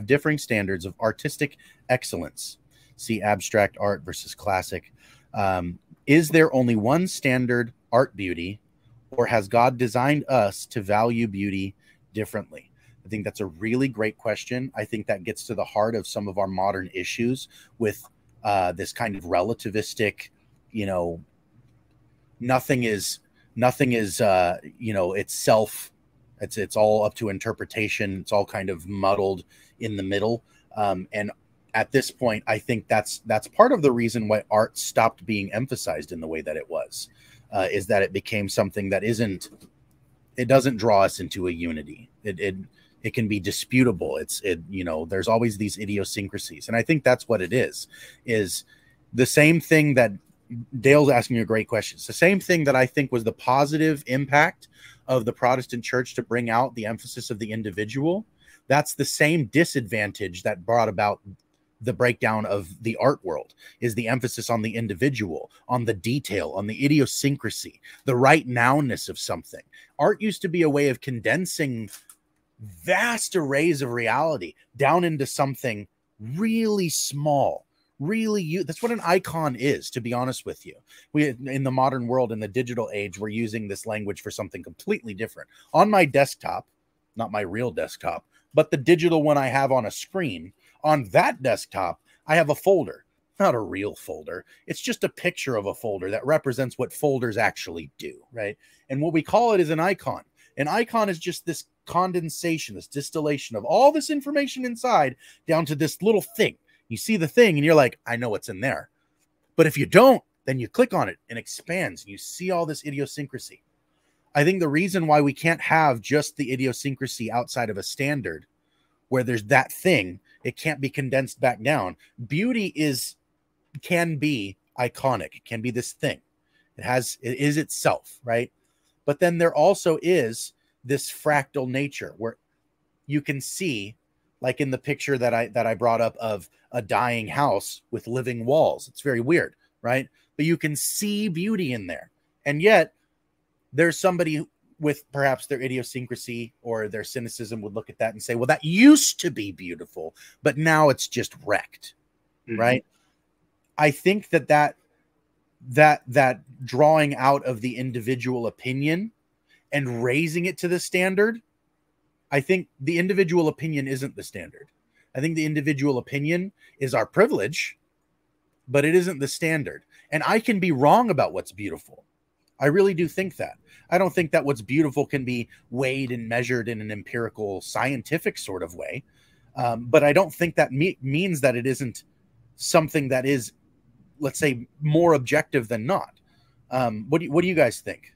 differing standards of artistic excellence. See abstract art versus classic. Um, is there only one standard art beauty, or has God designed us to value beauty differently? I think that's a really great question. I think that gets to the heart of some of our modern issues with uh, this kind of relativistic, you know, nothing is nothing is uh, you know itself. It's it's all up to interpretation. It's all kind of muddled in the middle. Um, and at this point, I think that's that's part of the reason why art stopped being emphasized in the way that it was, uh, is that it became something that isn't. It doesn't draw us into a unity. It, it it can be disputable it's it you know there's always these idiosyncrasies and i think that's what it is is the same thing that dale's asking a great question it's the same thing that i think was the positive impact of the protestant church to bring out the emphasis of the individual that's the same disadvantage that brought about the breakdown of the art world is the emphasis on the individual, on the detail, on the idiosyncrasy, the right nowness of something. Art used to be a way of condensing vast arrays of reality down into something really small really you that's what an icon is to be honest with you. We in the modern world in the digital age we're using this language for something completely different. On my desktop not my real desktop but the digital one i have on a screen on that desktop i have a folder. Not a real folder. It's just a picture of a folder that represents what folders actually do right? And what we call it is an icon. An icon is just this condensation, this distillation of all this information inside down to this little thing. You see the thing and you're like, I know what's in there. But if you don't, then you click on it and expands and you see all this idiosyncrasy. I think the reason why we can't have just the idiosyncrasy outside of a standard where there's that thing, it can't be condensed back down. Beauty is can be iconic. It can be this thing. It has it is itself, right? But then there also is this fractal nature where you can see like in the picture that I that I brought up of a dying house with living walls. It's very weird, right? But you can see beauty in there. And yet there's somebody with perhaps their idiosyncrasy or their cynicism would look at that and say, "Well, that used to be beautiful, but now it's just wrecked." Mm-hmm. Right? I think that that that that drawing out of the individual opinion and raising it to the standard, I think the individual opinion isn't the standard. I think the individual opinion is our privilege, but it isn't the standard. And I can be wrong about what's beautiful. I really do think that. I don't think that what's beautiful can be weighed and measured in an empirical, scientific sort of way. Um, but I don't think that me- means that it isn't something that is, let's say, more objective than not. Um, what do you, what do you guys think?